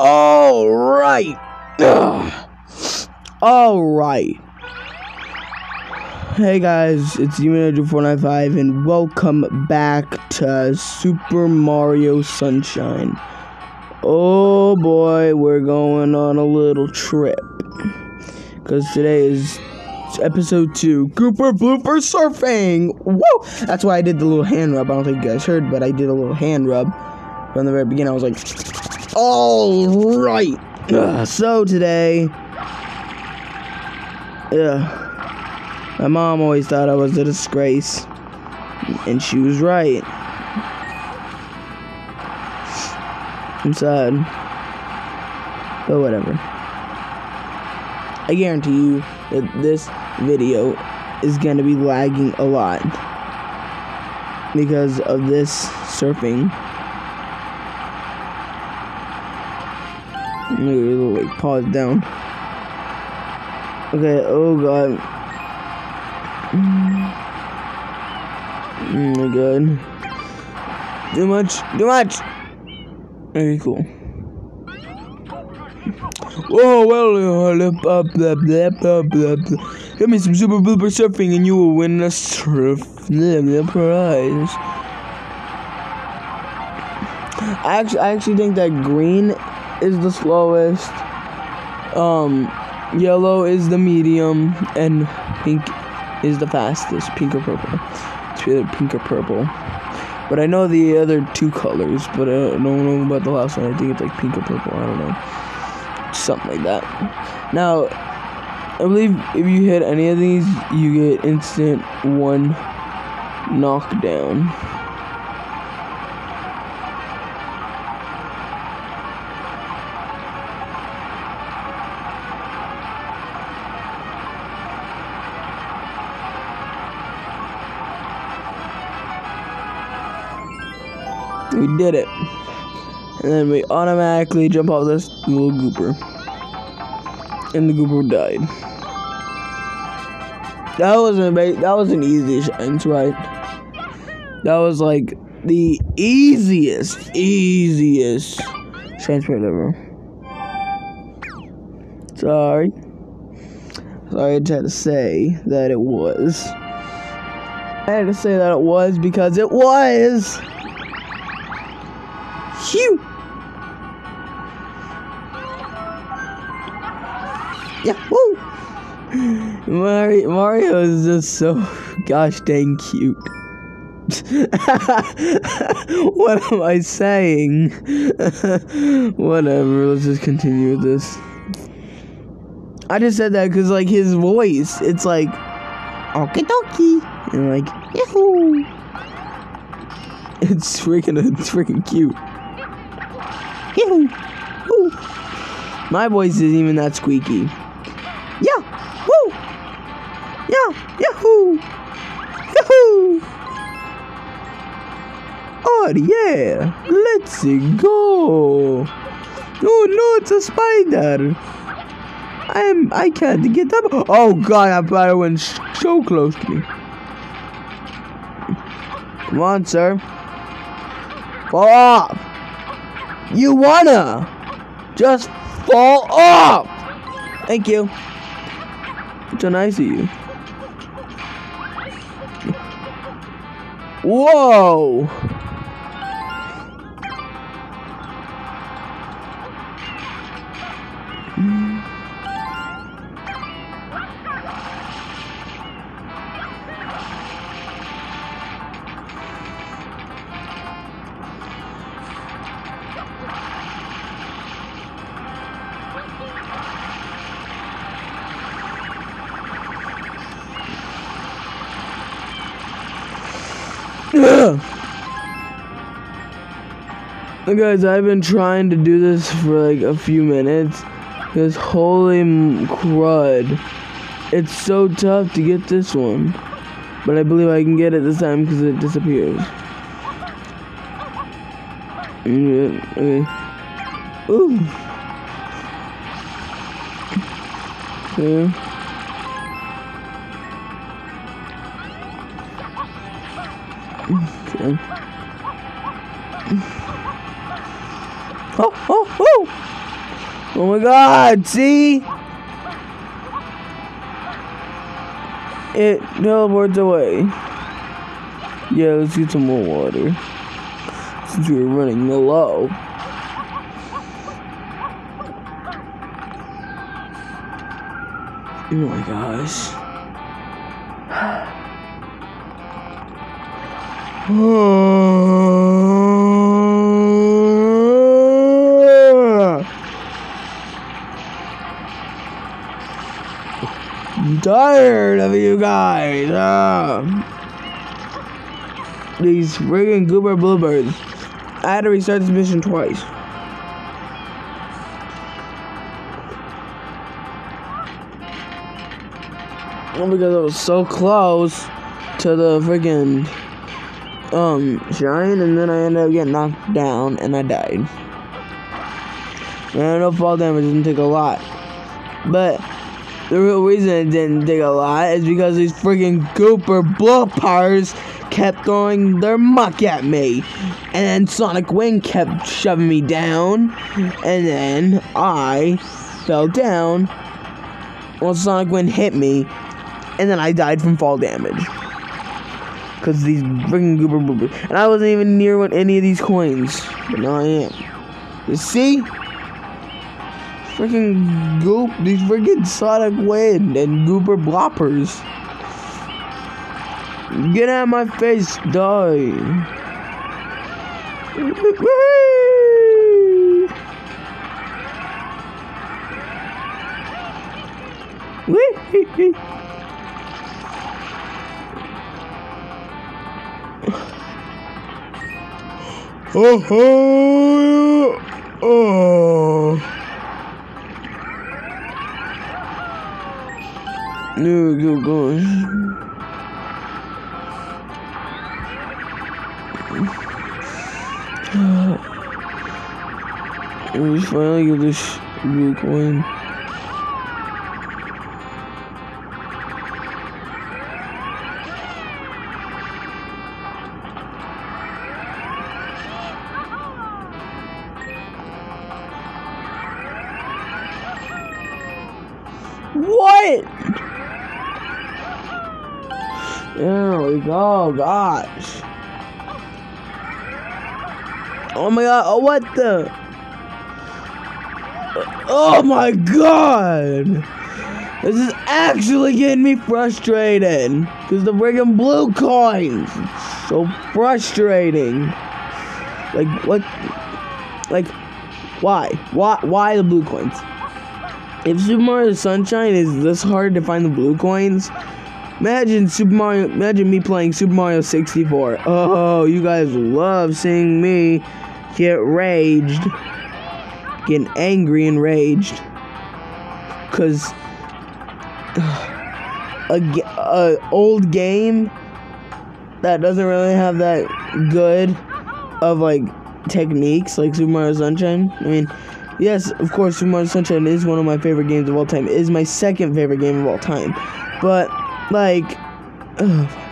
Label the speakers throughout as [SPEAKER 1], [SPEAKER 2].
[SPEAKER 1] All right. Ugh. All right. Hey guys, it's Demon495 and welcome back to Super Mario Sunshine. Oh boy, we're going on a little trip. Because today is episode 2, Gooper Blooper Surfing! Woo! That's why I did the little hand rub. I don't think you guys heard, but I did a little hand rub. From the very beginning, I was like, Alright! So today, yeah. My mom always thought I was a disgrace. And she was right. I'm sad. But whatever. I guarantee you that this video is gonna be lagging a lot. Because of this surfing. Little like pause down. Okay, oh god. Mm. Oh my god. Too much, too much! Okay, cool. Whoa, well, blah, blah, blah, blah, blah, blah. Give me some super blooper surfing and you will win a surf the prize. I actually, I actually think that green is the slowest. Um, yellow is the medium, and pink is the fastest, pink or purple. It's either pink or purple. But I know the other two colors, but I don't know about the last one. I think it's like pink or purple. I don't know. Something like that. Now, I believe if you hit any of these, you get instant one knockdown. We did it. And then we automatically jump off this little gooper. And the gooper died. That wasn't that was an easy right? That was like the easiest, easiest transfer ever. Sorry. Sorry, I had to say that it was. I had to say that it was because it was. Yahoo! Mario, Mario is just so gosh dang cute. what am I saying? Whatever, let's just continue with this. I just said that because, like, his voice, it's like, okie dokie, and like, yahoo! It's freaking, it's freaking cute. Yahoo! Woo! My voice isn't even that squeaky. Yeah! Yahoo! Yahoo! Oh yeah! Let's go! Oh no, it's a spider! I'm I can't get up. Oh god, I probably went so close to me. Come on, sir. Fall off! You wanna just fall off. Thank you. So nice of you. Whoa. Guys, I've been trying to do this for like a few minutes. Because holy crud. It's so tough to get this one. But I believe I can get it this time because it disappears. Mm, okay. Ooh. Okay. Mm, okay. Oh, oh, oh! Oh my god, see? It teleports away. Yeah, let's get some more water. Since we're running low. Oh my gosh. Tired of you guys. These friggin' goober bluebirds. I had to restart this mission twice. Because I was so close to the freaking um shine, and then I ended up getting knocked down, and I died. And I know fall damage didn't take a lot, but the real reason it didn't dig a lot is because these freaking gooper blowpowers kept throwing their muck at me, and then Sonic Wind kept shoving me down, and then I fell down. Well, Sonic Wind hit me, and then I died from fall damage. Cause these freaking goober boobers. And I wasn't even near what any of these coins. But now I am. You see? Freaking goop these freaking Sonic Wind and goober bloppers. Get out of my face, die. Wee Oh, oh, oh. Oh. No, go, gosh. We finally get this blue coin. Oh my god, oh what the? Oh my god! This is actually getting me frustrated. Because the friggin' blue coins. So frustrating. Like, what? Like, why? Why, why the blue coins? If Super Mario Sunshine is this hard to find the blue coins, imagine Super Mario. Imagine me playing Super Mario 64. Oh, you guys love seeing me get raged, getting angry and raged, cause a, a old game that doesn't really have that good of like techniques like Super Mario Sunshine. I mean yes, of course, Super Mario Sunshine is one of my favorite games of all time. It is my second favorite game of all time. But, like, oh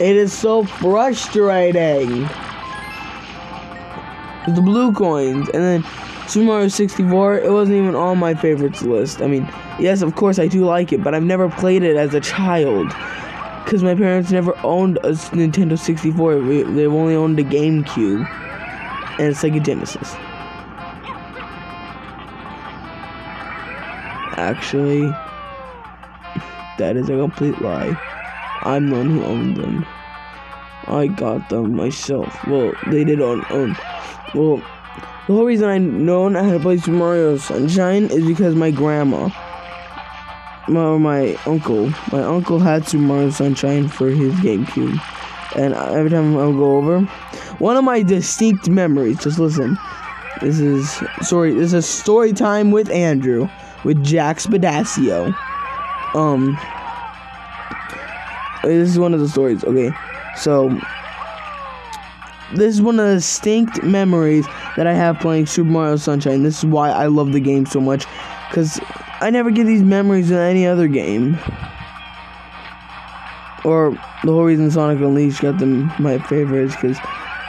[SPEAKER 1] It is so frustrating. The blue coins, and then Super Mario 64, it wasn't even on my favorites list. I mean, yes, of course, I do like it, but I've never played it as a child. Because my parents never owned a Nintendo 64. They've only owned a GameCube and a Sega Genesis. Actually, that is a complete lie. I'm the one who owned them. I got them myself. Well, they did own. Well, the whole reason I known how to play Super Mario Sunshine is because my grandma, my, my uncle, my uncle had Super Mario Sunshine for his GameCube, and every time I would go over, one of my distinct memories. Just listen. This is sorry. This is story time with Andrew, with Jack Spadasio. Um, this is one of the stories. Okay, so this is one of the distinct memories that I have playing Super Mario Sunshine. This is why I love the game so much, because I never get these memories in any other game. Or the whole reason Sonic Unleashed got them my favorites, because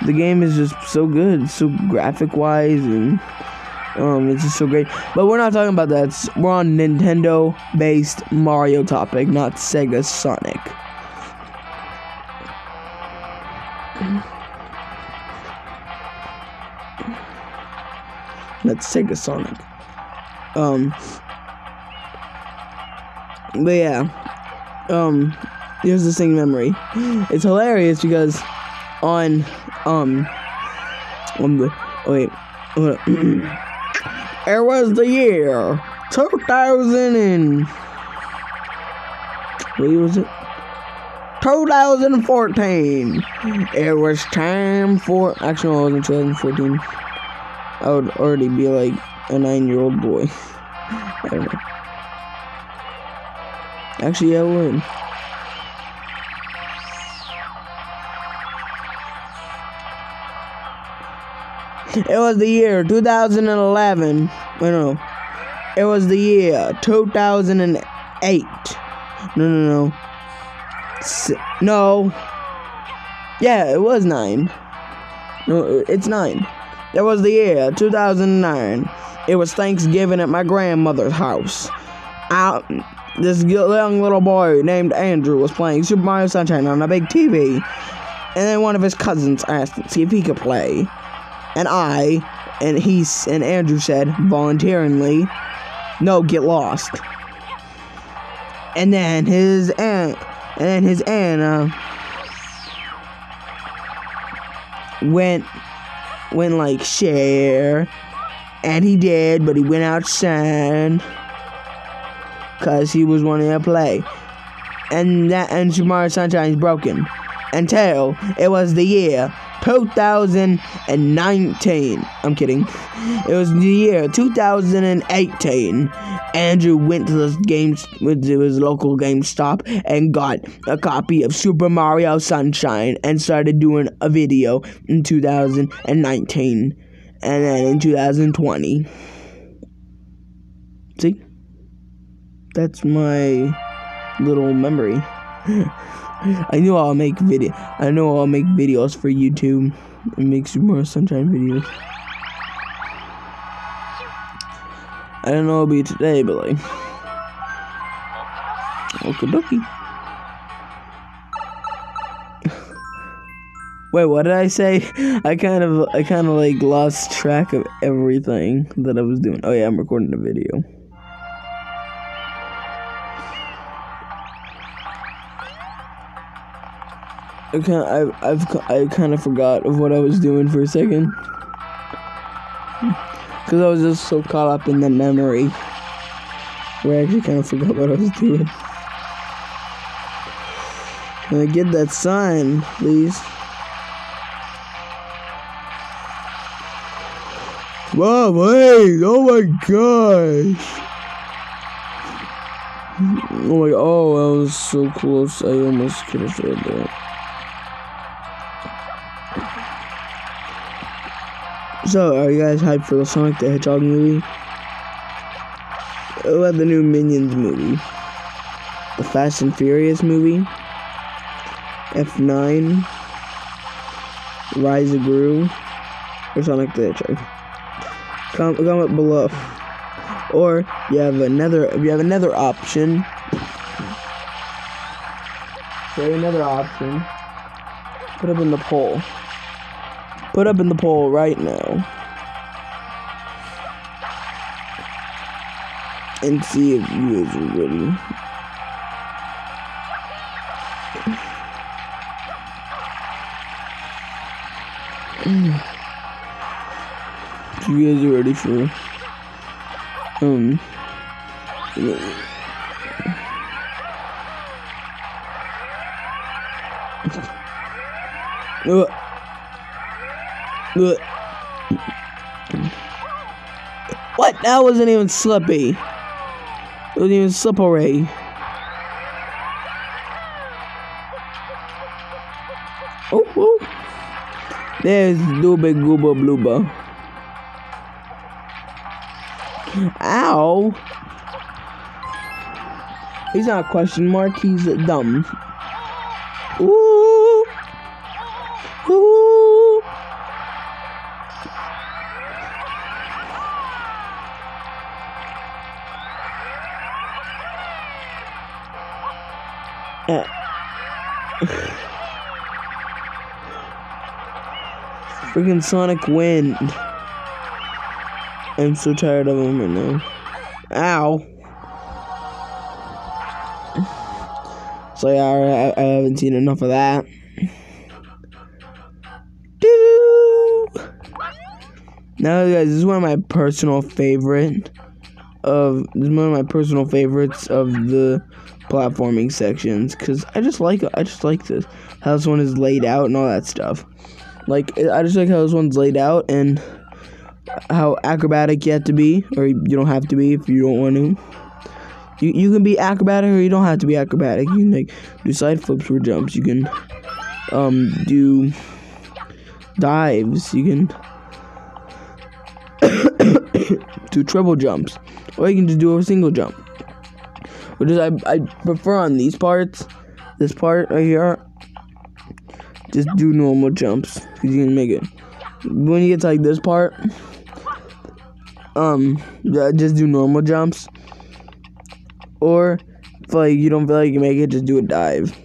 [SPEAKER 1] the game is just so good, so graphic wise, and um, it's just so great. But we're not talking about that. We're on Nintendo based Mario topic, not Sega Sonic. That's Sega Sonic. Um, but yeah, um, here's the same memory. It's hilarious because on um on the oh wait, hold up. it was the year 2000 and what was it? 2014. It was time for actually no, it wasn't 2014. I would already be like a nine-year-old boy. I don't know. Actually, I would. It was the year 2011. No, no. It was the year 2008. No, no, no. No. Yeah, it was nine. No, it's nine. It was the year 2009. It was Thanksgiving at my grandmother's house. Out, this young little boy named Andrew was playing Super Mario Sunshine on a big TV. And then one of his cousins asked to see if he could play. And I, and he, and Andrew said, voluntarily, no, get lost. And then his aunt, and then his aunt, uh, went, went like, share. And he did, but he went outside. Cause he was wanting to play. And that, and Super Mario Sunshine is broken. Until it was the year 2019. I'm kidding. It was the year 2018. Andrew went to the games to his local GameStop and got a copy of Super Mario Sunshine and started doing a video in 2019 and then in 2020. See? That's my little memory. I knew I'll make video. I know I'll make videos for YouTube and make Mario Sunshine videos. I don't know it'll be today, but like, okie dokie. Wait, what did I say? I kind of, I kind of like lost track of everything that I was doing. Oh yeah, I'm recording a video. I kind, I've, I've, I kind of forgot of what I was doing for a second, because I was just so caught up in the memory, where I actually kind of forgot what I was doing. Can I get that sign, please? Wow, wait! Oh my gosh! Oh my! Oh, I was so close. I almost could have said that. So, are you guys hyped for the Sonic the Hedgehog movie? What about the new Minions movie? The Fast and Furious movie? F9? Rise of Gru? Or Sonic the Hedgehog? Com comment below. Or you have another you have another option. Say another option. Put up in the poll. Put up in the poll right now. And see if you guys are ready. You guys are ready for um uh, what? That wasn't even slippy. It wasn't even slippery. Oh, oh. There's Dooba Gooba Blooba. Ow. He's not a question mark, he's dumb. Ooh. Freaking Sonic Wind. I'm so tired of him right now. Ow. So yeah, I, I haven't seen enough of that. Now, guys, this is one of my personal favorite of this is one of my personal favorites of the platforming sections because I just like I just like this how this one is laid out and all that stuff. Like I just like how this one's laid out and how acrobatic you have to be, or you don't have to be if you don't want to. You you can be acrobatic or you don't have to be acrobatic. You can like do side flips or jumps. You can um do dives. You can do triple jumps, or you can just do a single jump. Which is I I prefer on these parts. This part right here, just do normal jumps you can make it. When you get to like this part, um, just do normal jumps. Or if like you don't feel like you make it, just do a dive.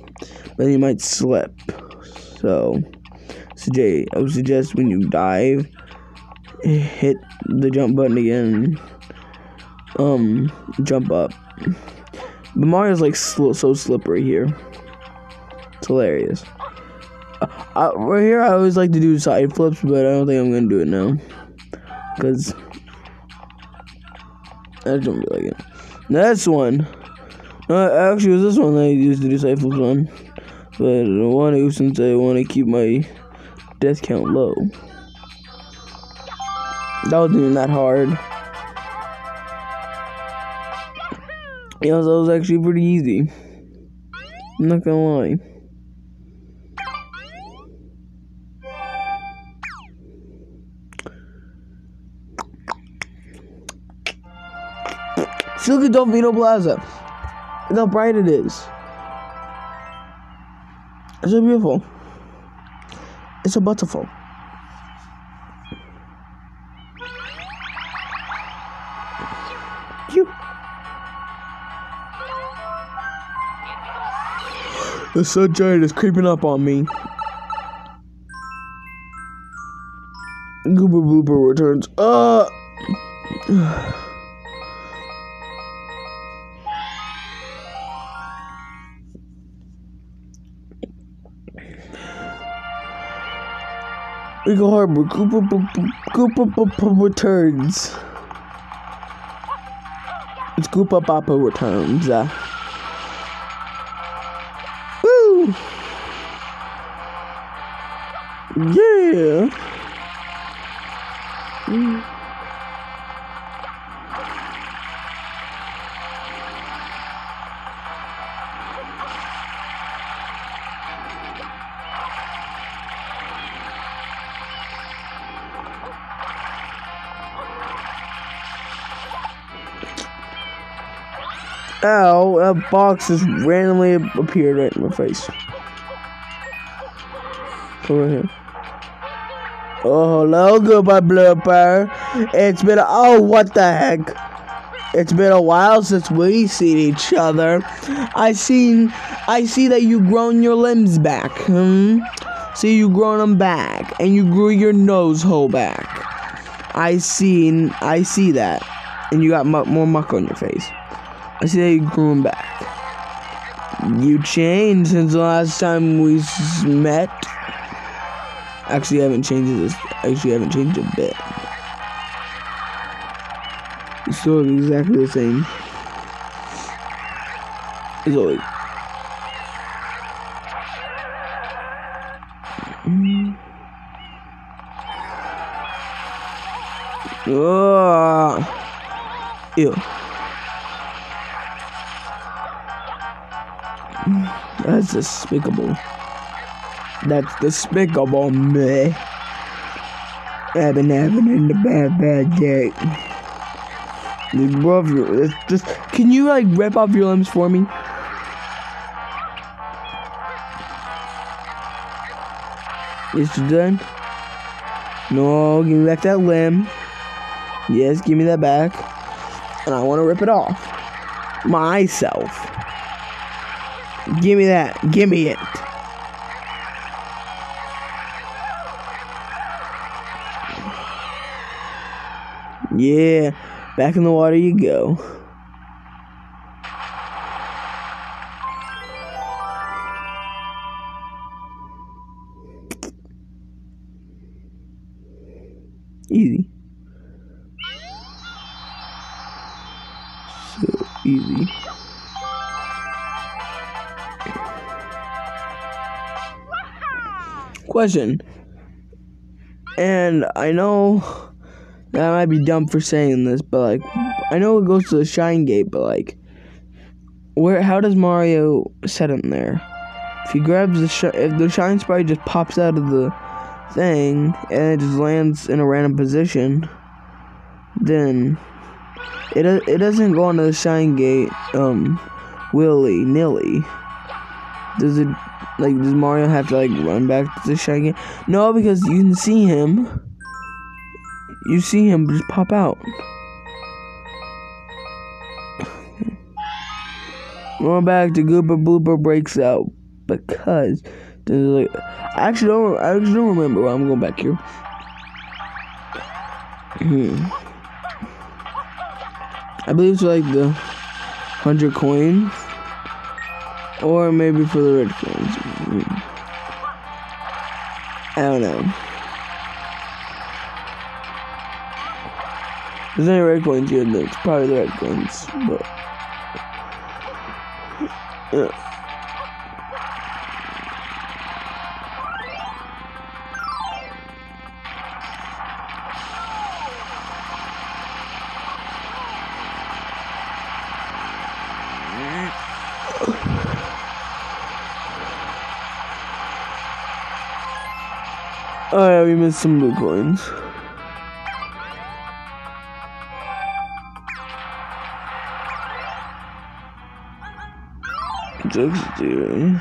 [SPEAKER 1] Then you might slip. So, suggest I would suggest when you dive, hit the jump button again. Um, jump up. But Mario's like sl so slippery here. It's hilarious. Uh, right here, I always like to do side flips, but I don't think I'm gonna do it now. Cause I don't really like it. This one. No, actually, it was this one that I used to do side flips on. But I want to since I want to keep my death count low. That wasn't even that hard. Yeah, that was actually pretty easy. I'm not gonna lie. Look at Delfino Plaza. Look how bright it is. It's so beautiful. It's a butterfly. Phew. The sunshine is creeping up on me. Gooper Blooper returns. Uh. Eagle Harbor, Cooper returns. It's Koopa Papa returns. Uh. A box just randomly appeared right in my face. Come right here. Oh, hello, goodbye, Blooper. It's been, oh, what the heck? It's been a while since we seen each other. I seen, I see that you grown your limbs back, hmm? See, you grown them back, and you grew your nose hole back. I seen, I see that, and you got more muck on your face. I you grew back. You changed since the last time we met. Actually, I haven't changed this. Actually, I haven't changed a bit. You still exactly the same. It's always. Mm. Oh. Ew. That's despicable. That's despicable, me. I've been having a bad, bad day. Love your, just, can you like rip off your limbs for me? Yes, you done? No, give me back that limb. Yes, give me that back. And I want to rip it off. Myself. Give me that. Give me it. Yeah, back in the water you go. Question. And I know that I might be dumb for saying this, but like, I know it goes to the Shine Gate, but like, where? How does Mario set him there? If he grabs the sh- if the Shine Sprite just pops out of the thing and it just lands in a random position, then it it doesn't go onto the Shine Gate um willy nilly. Does it like does Mario have to like run back to the Gate? No, because you can see him. You see him just pop out. Going back to Gooper Blooper breaks out because there's like I actually don't I actually don't remember why I'm going back here. Hmm. I believe it's like the hundred coins. Or maybe for the red coins. Hmm. I don't know. There's any red coins here, it's probably the red coins, but yeah. We missed some blue coins. Jokes do.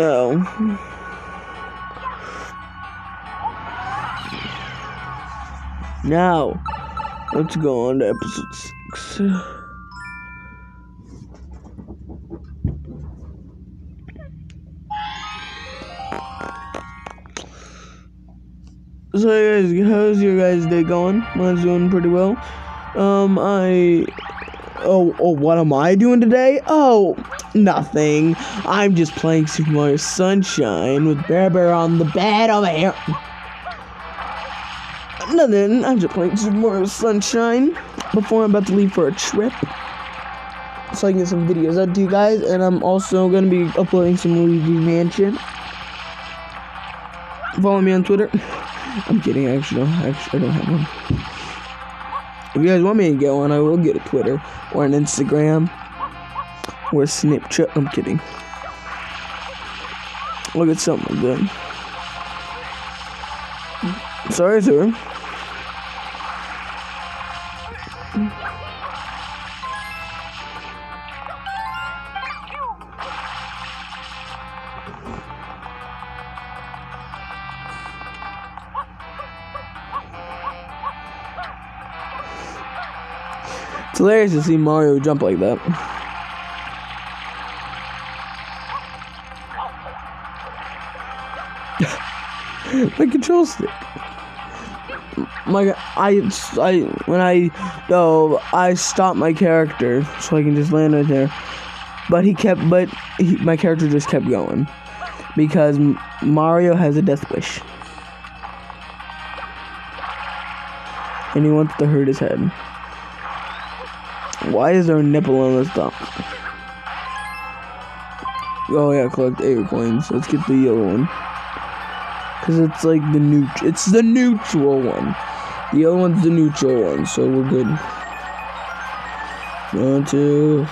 [SPEAKER 1] Oh. Now, let's go on to episode six. So guys, how's your guys' day going? Mine's doing pretty well. Um, I oh oh what am I doing today? Oh nothing. I'm just playing Super Mario Sunshine with Bear Bear on the bed over here. Nothing. I'm just playing Super Mario Sunshine before I'm about to leave for a trip. So I can get some videos out to you guys, and I'm also gonna be uploading some Luigi Mansion. Follow me on Twitter. I'm kidding. I actually don't. Actually, I don't have one. If you guys want me to get one, I will get a Twitter or an Instagram or a Snapchat. I'm kidding. Look at something like that. Sorry, sir. It's hilarious to see Mario jump like that. My control stick. My I I when I no I stopped my character so I can just land right there, but he kept but he, my character just kept going because Mario has a death wish and he wants to hurt his head. Why is there a nipple on this top? Oh yeah, collect eight coins. Let's get the yellow one. Cause it's like the neut it's the neutral one. The other one's the neutral one, so we're good. One, two,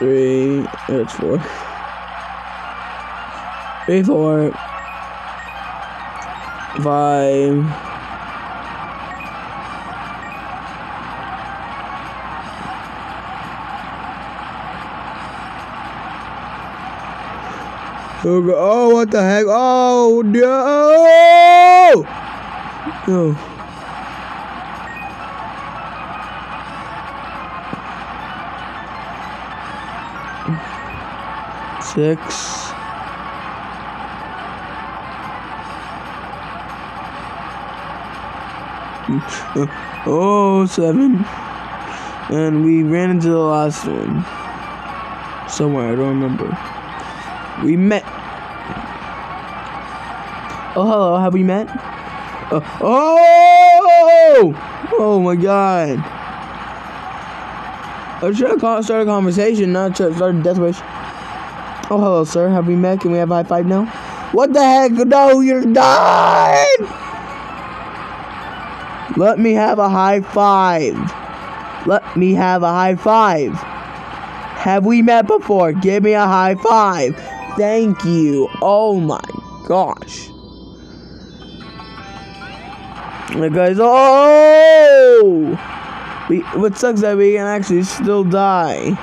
[SPEAKER 1] three, that's four. Three, four, five. Oh, what the heck? Oh, no! Oh. No. six. Oh, seven. And we ran into the last one. Somewhere, I don't remember. We met. Oh, hello, have we met? Uh, oh! Oh my god. I was trying to start a conversation, not to start a death wish. Oh, hello, sir. Have we met? Can we have high five now? What the heck? No, you're dying! Let me have a high five. Let me have a high five. Have we met before? Give me a high five. Thank you. Oh my gosh. The guys, oh! We, what sucks that we can actually still die.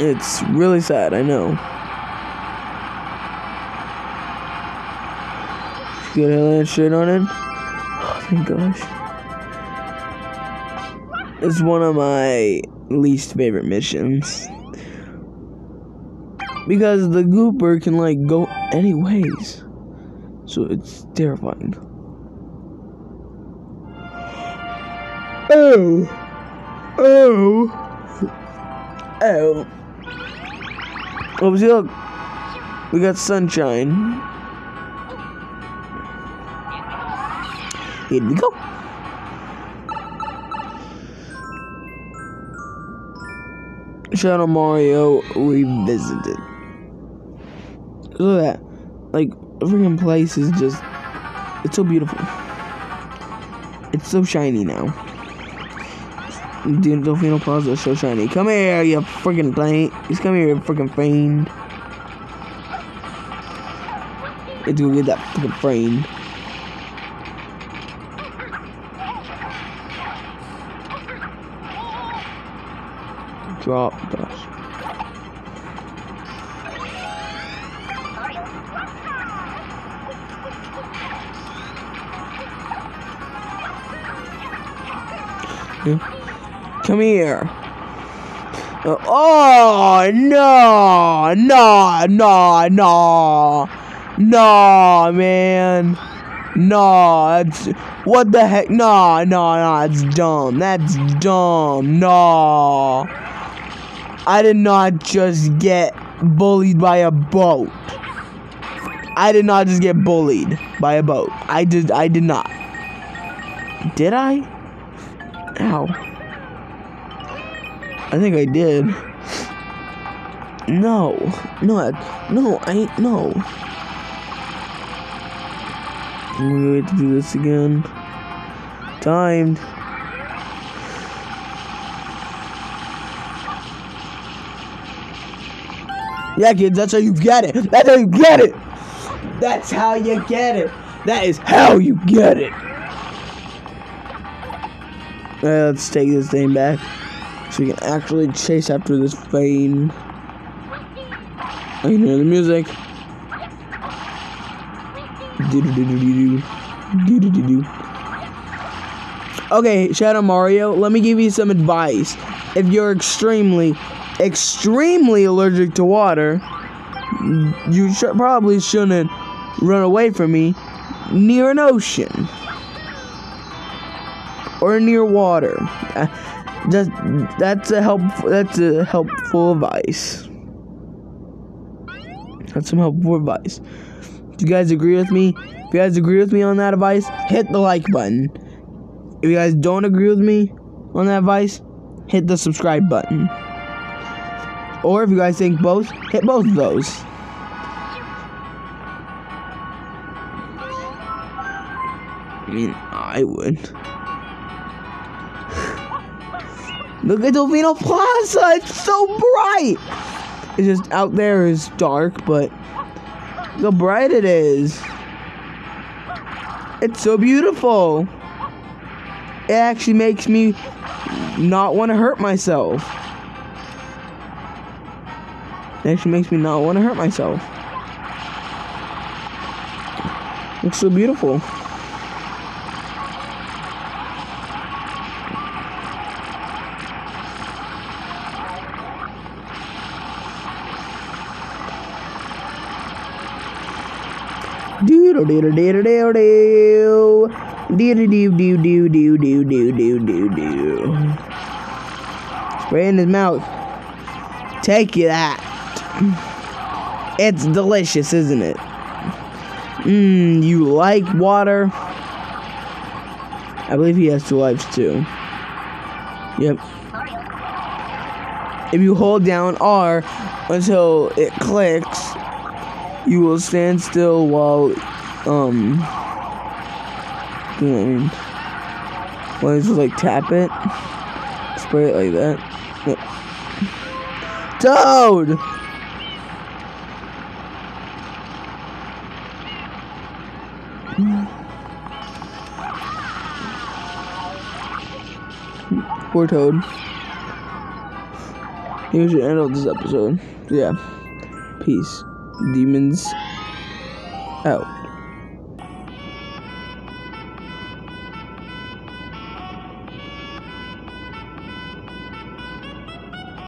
[SPEAKER 1] It's really sad, I know. Good, land straight on it. Oh, thank gosh. It's one of my least favorite missions. Because the gooper can like go anyways. So it's terrifying. Oh. Oh. Oh. Oh, see, look. We got sunshine. Here we go. Shadow Mario Revisited. Look at that. Like, the freaking place is just. It's so beautiful. It's so shiny now. Dude, Delfino Plaza is so shiny. Come here, you freaking thing. Just come here, you freaking fiend. Let's go get that freaking fiend. Come here. Oh no, no, no, no, no, man. No, that's what the heck? No, no, no, that's dumb. That's dumb. No. I did not just get bullied by a boat. I did not just get bullied by a boat. I did I did not. Did I? Ow. I think I did. No. No, no, I no. I'm gonna wait to do this again. Timed. Yeah, kids, that's how you get it. That's how you get it. That's how you get it. That is how you get it. Let's take this thing back so we can actually chase after this vein. I can hear the music. Okay, Shadow Mario, let me give you some advice. If you're extremely, extremely allergic to water, you sh probably shouldn't run away from me near an ocean or near water. Uh, that, that's a help. That's a helpful advice. That's some helpful advice. Do you guys agree with me? If you guys agree with me on that advice, hit the like button. If you guys don't agree with me on that advice, hit the subscribe button. Or if you guys think both, hit both of those. I mean, I would. Look at Delfino Plaza, it's so bright! It's just out there is dark, but how bright it is. It's so beautiful. It actually makes me not want to hurt myself. It actually makes me not want to hurt myself. Looks so beautiful. Spray in his mouth. Take you that. It's delicious, isn't it? Mmm, you like water? I believe he has two lives too. Yep. If you hold down R until it clicks, you will stand still while, um, you know what I mean? When it's just like tap it, spray it like that. Toad! Poor Toad. Here's the end of this episode. Yeah. Peace. Demons out.